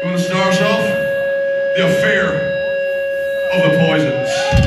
You want to start us off? The affair of the poisons.